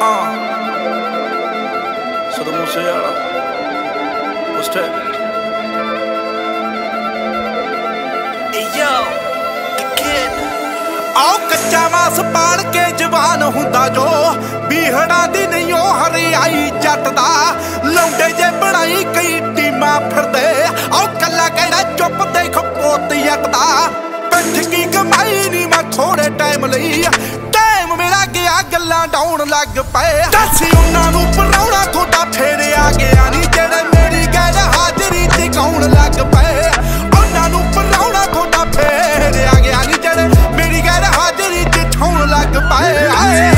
Uh. So the Montserrat. What's that? Hey yo, again. ਆਓ ਕੱਚਾ ਮਾਸ ਪਾੜ ਕੇ ਜਵਾਨ ਹੁੰਦਾ ਜੋ ਬੀਹੜਾ ਨਾ ਡਾਉਣ ਲੱਗ ਪਏ। ਦੱਸ ਉਹਨਾਂ ਨੂੰ ਪਰਾਉਣਾ ਤੁਹਾਡਾ ਫੇਰ ਆ ਗਿਆ ਨੀ। ਜਿਹੜੇ ਮੇਰੀ ਗੱਲ ਹਾਜ਼ਰੀ ਟਿਕਾਉਣ ਲੱਗ ਪਏ, ਉਹਨਾਂ ਨੂੰ ਪਰਾਉਣਾ ਤੁਹਾਡਾ ਫੇਰ ਆ ਗਿਆ ਨੀ। ਜਿਹੜੇ ਮੇਰੀ ਗੱਲ ਹਾਜ਼ਰੀ ਟਿਕਾਉਣ ਲੱਗ ਪਏ, ਆਏ।